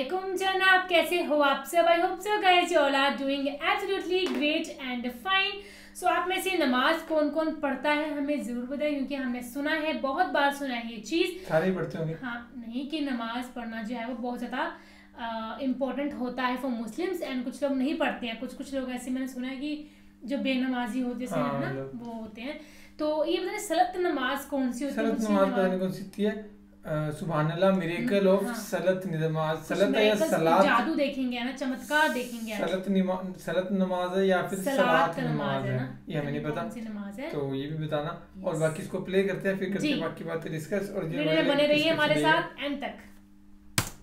वालेकुम जनाब कैसे हो आप सब? I hope so guys you all are doing absolutely great and fine so आप में से नमाज़ कौन कौन पढ़ता है हमें ज़रूर बताएँ क्योंकि हमने सुना है बहुत बार सुना है ये चीज़। सारे पढ़ते होंगे। हाँ नहीं कि नमाज़ पढ़ना जो है वो बहुत ज़्यादा इम्पोर्टेंट होता है फॉर मुस्लिम्स एंड कुछ लोग नहीं पढ़ते हैं। कुछ कुछ लोग ऐसे मैंने सुना है कि जो बेनमाजी हो जैसे हाँ, ना वो होते हैं। तो ये बताए सलत नमाज़ कौन सी होती है? सलत नमाज़ पता नहीं कौन सी है। सुबहान अल्लाह मिरेकल ऑफ़। सलत नमाज़ सलत या सलात? जादू देखेंगे ना? चमत्कार देखेंगे सलत नमाज़ सलत नमाज़ है या फिर सलात का नमाज़ है ना? ये हमें नहीं पता। तो ये भी बताना। और बाकी इसको प्ले करते हैं फिर करते हैं बाकी बातें डिस्कस और बने रहिए हमारे साथ एंड तक।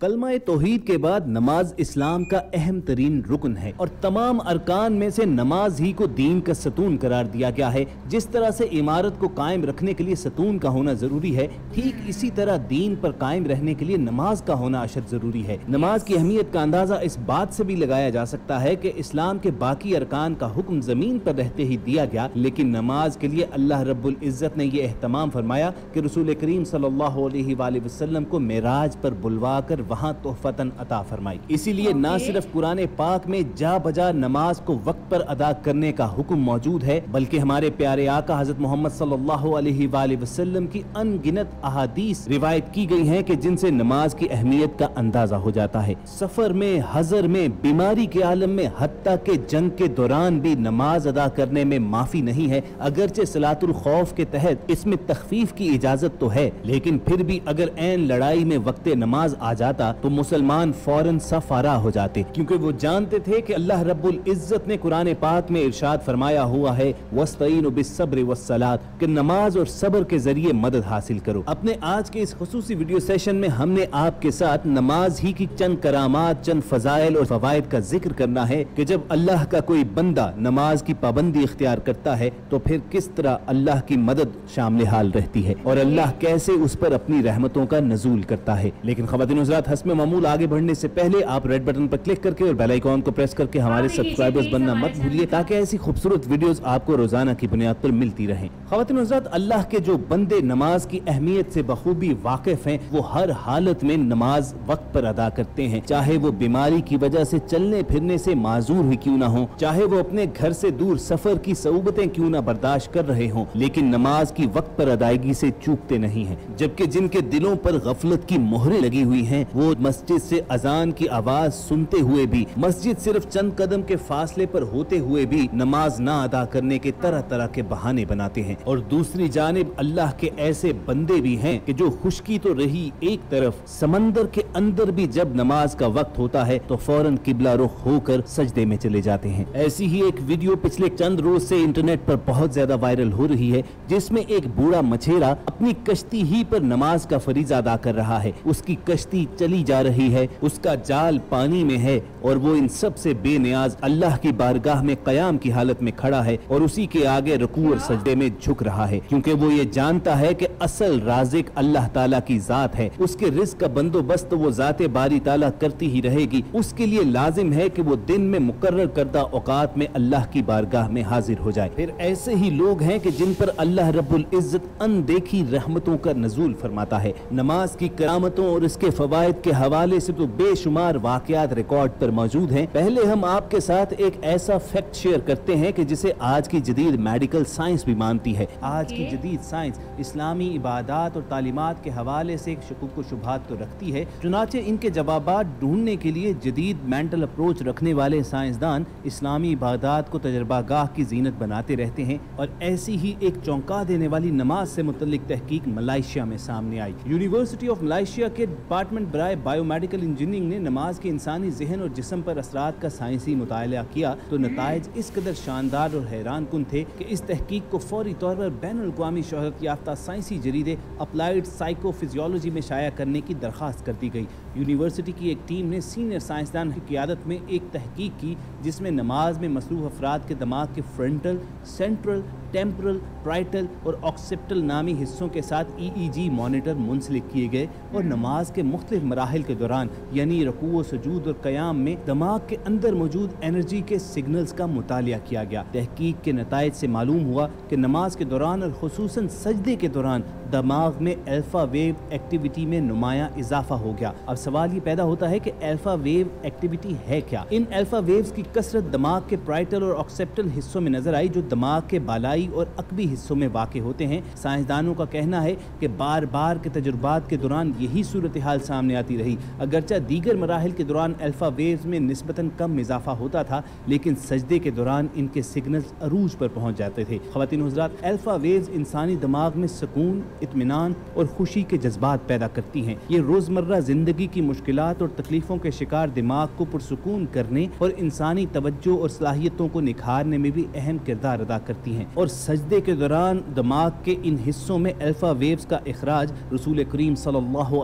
कलमा तोहीद के बाद नमाज़ इस्लाम का अहम तरीन रुकन है और तमाम अरकान में से नमाज़ ही को दीन का सतून करार दिया गया है। जिस तरह से इमारत को कायम रखने के लिए सतून का होना ज़रूरी है, ठीक इसी तरह दीन पर कायम रहने के लिए नमाज़ का होना अशद ज़रूरी है। नमाज़ की अहमियत का अंदाज़ा इस बात से भी लगाया जा सकता है कि इस्लाम के बाकी अरकान का हुक्म ज़मीन पर रहते ही दिया गया, लेकिन नमाज़ के लिए अल्लाह रब्बुल इज़्ज़त ने यह एहतमाम फरमाया कि रसूल करीम सल्लल्लाहु अलैहि वसल्लम को मेराज पर बुलवा कर वहाँ तोहफतन अता फरमाई। इसीलिए न सिर्फ़ कुरान पाक में जा बजा नमाज़ को वक्त पर अदा करने का हुक्म मौजूद है बल्कि हमारे प्यारे आका हज़रत मोहम्मद सल्लल्लाहु अलैहि वसल्लम की अनगिनत अहादीस रिवायत की गई हैं कि जिनसे नमाज़ की अहमियत का अंदाज़ा हो जाता है। सफ़र में हजर में बीमारी के आलम में हत्ता के जंग के दौरान भी नमाज़ अदा करने में माफ़ी नहीं है। अगरचे सलातुल खौफ के तहत इसमें तखफीफ की इजाज़त तो है लेकिन फिर भी अगर एन लड़ाई में वक्त नमाज़ आ जाता तो मुसलमान फ़ौरन सफारा हो जाते, क्योंकि वो जानते थे कि अल्लाह रब्बुल इज़्ज़त ने कुरान पाक में इरशाद फरमाया हुआ है, वस्तईन बिस्सब्र वस्सलात कि नमाज़ और सब्र के ज़रिए मदद हासिल करो। अपने आज के इस खसूसी वीडियो सेशन में हमने आपके साथ नमाज़ ही की चंद करामात, चंद फजाइल और फवायद का ज़िक्र करना है कि जब अल्लाह का कोई बंदा नमाज़ की पाबंदी इख्तियार करता है तो फिर किस तरह अल्लाह की मदद शामिल हाल रहती है और अल्लाह कैसे उस पर अपनी रहमतों का नजूल करता है। लेकिन खवातीन हजरात हसम मामूल आगे बढ़ने से पहले आप रेड बटन पर क्लिक करके और बेल आइकॉन को प्रेस करके हमारे हाँ, सब्सक्राइबर्स बनना मत भूलिए ताकि ऐसी खूबसूरत वीडियोस आपको रोज़ाना की बुनियाद पर मिलती रहें। खवातीन हजरात अल्लाह के जो बंदे नमाज़ की अहमियत से बखूबी वाकिफ हैं वो हर हालत में नमाज़ वक्त पर अदा करते हैं। चाहे वो बीमारी की वजह से चलने फिरने से माजूर ही क्यों ना हो चाहे वो अपने घर से दूर सफ़र की सऊबतें क्यों ना बर्दाश्त कर रहे हों लेकिन नमाज़ की वक्त पर अदायगी से चूकते नहीं है। जबकि जिनके दिलों पर गफलत की मोहरें लगी हुई हैं वो मस्जिद से अजान की आवाज़ सुनते हुए भी, मस्जिद सिर्फ़ चंद कदम के फासले पर होते हुए भी नमाज़ ना अदा करने के तरह तरह के बहाने बनाते हैं। और दूसरी जानिब अल्लाह के ऐसे बंदे भी हैं कि जो खुशकी तो रही एक तरफ़, समंदर के अंदर भी जब नमाज़ का वक्त होता है तो फ़ौरन किबला रुख होकर सजदे में चले जाते हैं। ऐसी ही एक वीडियो पिछले चंद रोज से इंटरनेट पर बहुत ज़्यादा वायरल हो रही है, जिसमें एक बूढ़ा मछेरा अपनी कश्ती ही पर नमाज़ का फरीजा अदा कर रहा है। उसकी कश्ती जा रही है, उसका जाल पानी में है और वो इन सबसे बेनियाज अल्लाह की बारगाह में कयाम की हालत में खड़ा है और उसी के आगे रकू और सजदे में झुक रहा है। क्योंकि वो ये जानता है कि असल राजिक अल्लाह ताला की जात है। उसके रिस्क का बंदोबस्त वो जाते बारी ताला करती ही रहेगी। उसके लिए लाजिम है कि वो दिन में मुकर्र करदा औकात में अल्लाह की बारगाह में हाजिर हो जाए। फिर ऐसे ही लोग हैं कि जिन पर अल्लाह रब्बुल इज़्ज़त अनदेखी रहमतों का नजूल फरमाता है। नमाज़ की करामतों और इसके फवायद के हवाले से तो बेशुमार वाकयात रिकॉर्ड पर मौजूद हैं। पहले हम आपके साथ एक ऐसा फैक्ट शेयर करते हैं कि जिसे आज की जदीद मेडिकल साइंस भी मानती है। आज की जदीद साइंस इस्लामी इबादत और तालीमत के हवाले से एक शकूक व तो रखती है चुनाचे इनके जवाब ढूँढने के लिए जदीद मेंटल अप्रोच रखने वाले साइंसदान इस्लामी इबादत को तजर्बा गाह की जीनत बनाते रहते हैं और ऐसी ही एक चौंका देने वाली नमाज़ से मुतलिक तहकीक मलाइशिया में सामने आई। यूनिवर्सिटी ऑफ़ मलाइशिया के डिपार्टमेंट बराए बायोमेडिकल इंजीनियरिंग ने नमाज़ के इंसानी जहन और जिसम पर असरात का साइंसी मुताला किया तो नतज इस कदर शानदार और हैरान कन थे कि इस तहकीक को फौरी तौर पर बैन अवी शहरत याफ्ता साइंसी जरीदे अप्लाइड साइकोफिजियोलॉजी में शाया करने की दरख्वास्त कर दी गई। यूनिवर्सिटी की एक टीम ने सीनियर साइंसदान की क्यादत में एक तहकीक की, जिसमें नमाज़ में मसरूफ अफराद के दिमाग के फ्रंटल सेंट्रल टेम्परल प्राइटल और ऑक्सेप्टल नामी हिस्सों के साथ ईईजी मॉनिटर मुंसलिक किए गए और नमाज़ के मुख्तलिफ़ मराहल के दौरान यानी रकू सजूद और क्याम में दिमाग के अंदर मौजूद एनर्जी के सिग्नल्स का मुताल किया गया। तहकीक के नतज से मालूम हुआ कि नमाज़ के दौरान और खसूस सजदे के दौरान दिमाग में अल्फ़ा वेव एक्टिविटी में नुमाया इजाफा हो गया। अब सवाल ये पैदा होता है कि अल्फ़ा वेव एक्टिविटी है क्या? इन अल्फ़ा वेव्स की कसरत दिमाग के प्राइटल और ऑक्सेप्टल हिस्सों में नज़र आई, जो दिमाग के बालाई और अकबी हिस्सों में वाक़ होते हैं। साइंसदानों का कहना है कि बार बार के तजुर्बात के दौरान यही सूरत हाल सामने आती रही। अगरचा दीगर मराहल के दौरान अल्फ़ा वेव्स में नस्बता कम इजाफा होता था, लेकिन सजदे के दौरान इनके सिग्नल्स अरूज पर पहुँच जाते थे। खातिन हजरात अल्फ़ा वेव्स इंसानी दिमाग में सुकून इतमान और खुशी के जज्बात पैदा करती हैं। ये रोज़मर्रा ज़िंदगी की मुश्किल और तकलीफ़ों के शिकार दिमाग को पुरसकून करने और इंसानी तवज्जो और सलाहियतों को निखारने में भी अहम किरदार अदा करती हैं। और सजदे के दौरान दिमाग के इन हिस्सों में अल्फ़ा वेव्स का अखराज रसूल करीम सल्लल्लाहु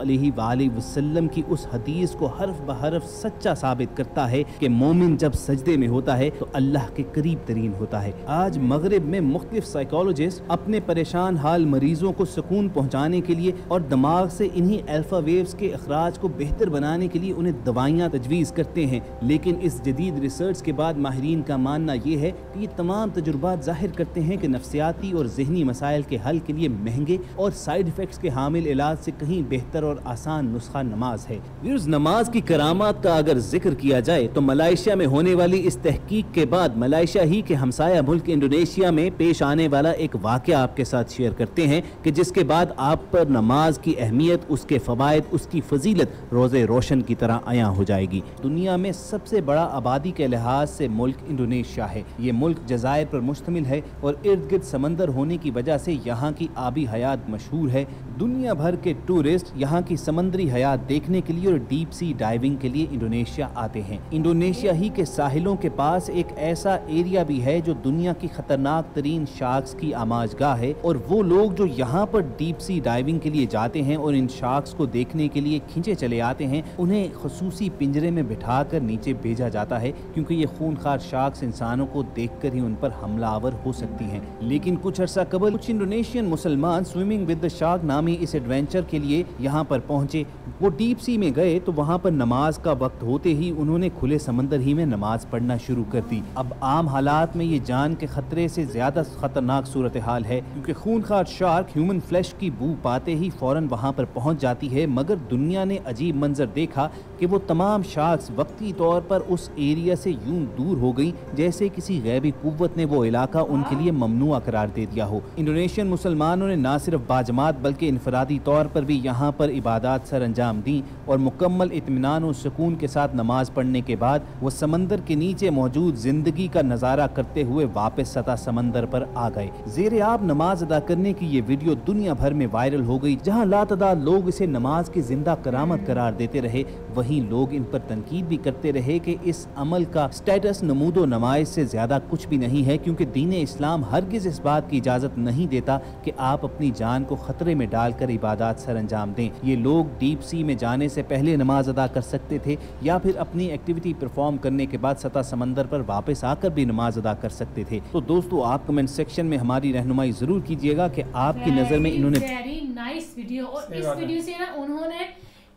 की उस हदीस को हरफ बहरफ सच्चा साबित करता है कि मोमिन जब सजदे में होता है तो अल्लाह के करीब तरीन होता है। आज मगरब में मुख्तलिफ़ साइकोलॉजिस्ट अपने परेशान हाल मरीजों को सुकून पहुँचाने के लिए और दिमाग से इन्हीं अल्फ़ा वेव्स के अखराज को बेहतर बनाने के लिए उन्हें दवाइयाँ, तजवीज़ करते हैं। लेकिन इस जदीद रिसर्च के बाद माहरीन का मानना यह है कि ये तमाम तजुर्बात ज़ाहिर करते हैं कि नफसियाती और जहनी मसाइल के हल के लिए महँगे और साइड इफ़ेक्ट्स के हामिल इलाज से कहीं बेहतर और आसान नुस्खा नमाज़ है। नमाज़ की करामात का अगर ज़िक्र किया जाए तो मलाइशिया में होने वाली इस तहकीक के बाद मलाइशिया ही के हमसाया मुल्क इंडोनेशिया में पेश आने वाला एक वाक़ आपके साथ शेयर करते हैं कि जिसके बाद आप पर नमाज़ की अहमियत, उसके फ़वाद उसकी फजीलत रोज़े रोशन की तरह आया हो जाएगी। दुनिया में सबसे बड़ा आबादी के लिहाज से मुल्क इंडोनेशिया है। ये मुल्क जजायर पर मुश्तमिल है और इर्द गिर्द समंदर होने की वजह से यहाँ की आबी हयात मशहूर है। दुनिया भर के टूरिस्ट यहाँ की समंदरी हयात देखने के लिए और डीप सी डाइविंग के लिए इंडोनेशिया आते हैं। इंडोनेशिया ही के साहिलों के पास एक ऐसा एरिया भी है जो दुनिया की खतरनाक तरीन शार्क्स की आमाजगाह है और वो लोग जो यहाँ पर डीप सी डाइविंग के लिए जाते हैं और इन शार्क्स को देखने के लिए खींचे चले आते हैं, उन्हें खसूसी पिंजरे में बिठा कर नीचे भेजा जाता है, क्योंकि ये खूनखार शार्क्स इंसानों को देख कर ही उन पर हमलावर हो सकती हैं। लेकिन कुछ अर्सा कबल, कुछ इंडोनेशियन मुसलमान स्विमिंग विद द शार्क नामी इस एडवेंचर के लिए यहाँ पर पहुँचे। वो डीप सी में गए तो वहाँ पर नमाज़ का वक्त होते ही उन्होंने खुले समंदर ही में नमाज़ पढ़ना शुरू कर दी। अब आम हालात में ये जान के खतरे से ज़्यादा खतरनाक सूरत हाल है, क्योंकि खूनखार शार्क ह्यूमन फ्लैश की बू पाते ही फ़ौरन वहाँ पर पहुँच जाती है, मगर दुनिया ने अजीब मंजर देखा कि वो तमाम शार्क्स वक्ती तौर पर उस एरिया से यूँ दूर हो गई, जैसे किसी गैबी कुत ने वो इलाका उनके लिए ममनुआ करार दे दिया हो। इंडोनेशियन मुसलमानों ने न सिर्फ़ बाजमात बल्कि इनफरादी तौर पर भी यहाँ पर इबादत सर अंजाम दी और मुकम्मल इतमान और सुकून के साथ नमाज़ पढ़ने के बाद वो समंदर के नीचे मौजूद ज़िंदगी का नज़ारा करते हुए वापस सतह समंदर पर आ गए। जेर आप नमाज़ अदा करने की ये वीडियो दुनिया भर में वायरल हो गई, जहाँ लातदार लोग इसे नमाज़ की ज़िंदा करामत करार देते रहे। वहीं लोग इन पर तनकीद भी करते रहे कि इस अमल का स्टेटस नमूदो नमाज़ से ज़्यादा कुछ भी नहीं है क्योंकि दीन इस्लाम हरगिज इस बात की इजाज़त नहीं देता कि आप अपनी जान को खतरे में डालकर इबादत सर अंजाम दें। ये लोग डीप सी में जाने से पहले नमाज़ अदा कर सकते थे या फिर अपनी एक्टिविटी परफॉर्म करने के बाद सतह समंदर पर वापस आकर भी नमाज़ अदा कर सकते थे। तो दोस्तों आप कमेंट सेक्शन में हमारी रहनुमाई ज़रूर कीजिएगा कि आपकी नज़र में इन्होंने वेरी नाइस वीडियो और इस वीडियो से ना उन्होंने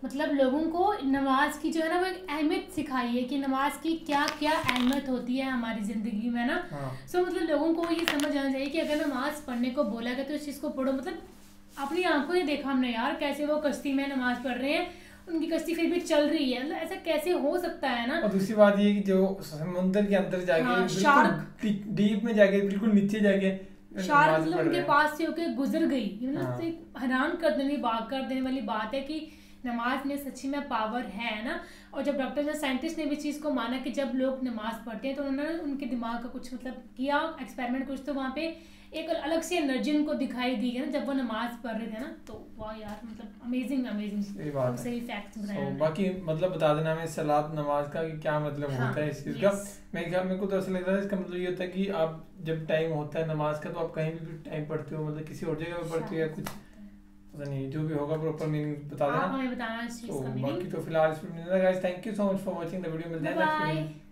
मतलब लोगों को नमाज़ की जो है ना वो एक अहमियत सिखाई है कि नमाज़ की क्या क्या अहमियत होती है हमारी ज़िंदगी में ना? सो हाँ। सो मतलब लोगों को ये समझ आना चाहिए कि अगर नमाज़ पढ़ने को बोला गया तो इस चीज़ को पढ़ो मतलब अपनी आँखों ने देखा हमने यार कैसे वो कश्ती में नमाज़ पढ़ रहे हैं उनकी कश्ती फिर भी चल रही है मतलब ऐसा कैसे हो सकता है ना? और दूसरी बात ये कि जो समुद्र के अंदर जाके हाँ, शार्क। डीप में जाके बिल्कुल नीचे जाके शार्क मतलब उनके पास से होके गुजर गई। मतलब हाँ। हैरान कर देने बात कर देने वाली बात है कि नमाज़ में सच्ची में पावर है ना? और जब डॉक्टर ने साइंटिस्ट ने भी चीज़ को माना कि जब लोग नमाज़ पढ़ते हैं तो उन्होंने उनके दिमाग का कुछ मतलब किया एक्सपेरिमेंट कुछ तो वहाँ पे एक अलग से एनर्जी उनको दिखाई दी है ना जब वो नमाज़ पढ़ रहे थे ना? तो वाह यार मतलब अमेजिंग अमेजिंग सही फैक्ट्स बताया so, बाकी मतलब बता देना हमें सलात नमाज़ का कि क्या मतलब हाँ, होता है इस चीज़ का। मैं क्या मेरे को तो ऐसा लग रहा है इसका मतलब ये होता है कि आप जब टाइम होता है नमाज़ का तो आप कहीं भी टाइम पढ़ते हो मतलब किसी और जगह पे पढ़ते हो या कुछ पता नहीं जो भी होगा प्रॉपर मीनिंग बता देना। हमें बताना इस चीज़ का मीनिंग बाकी तो फ़िलहाल इस वीडियो में guys thank you so much for watching the video मिलते हैं नेक्स्ट वीडियो